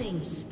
Killing spree.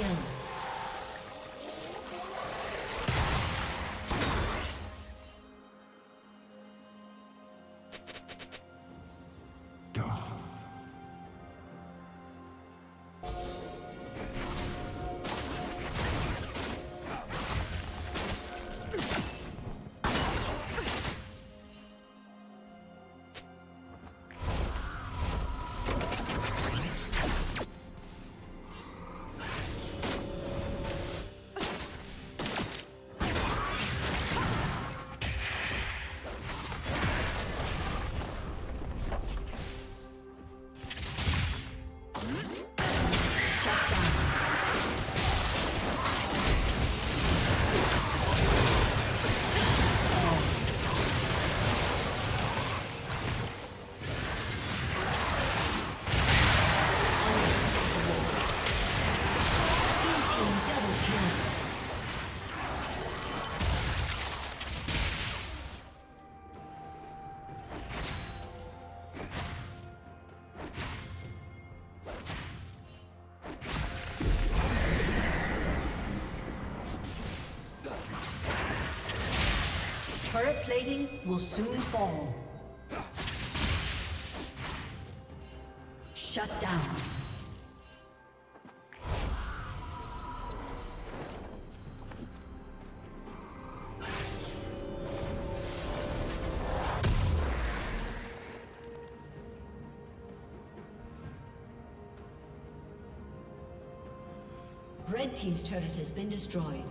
Kill. Plating will soon fall. Shut down. Red Team's turret has been destroyed.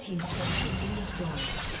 Red Team's turret has been destroyed.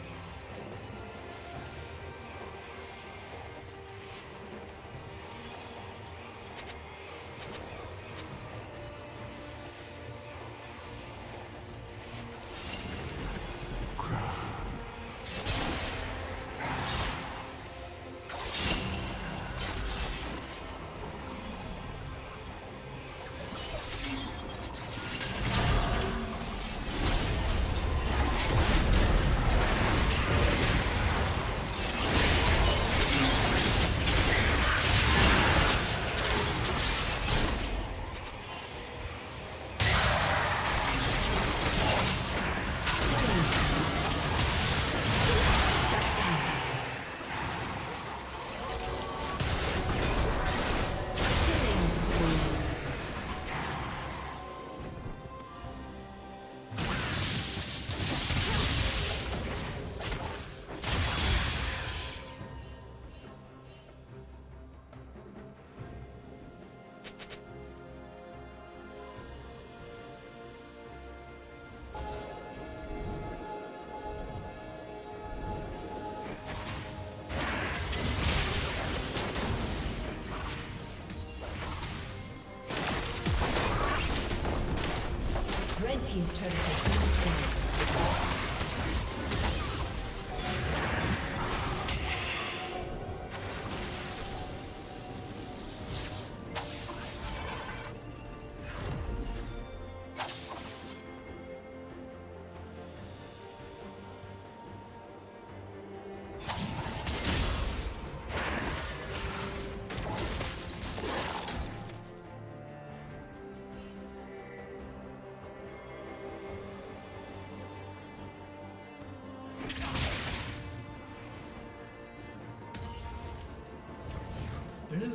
Team's turret has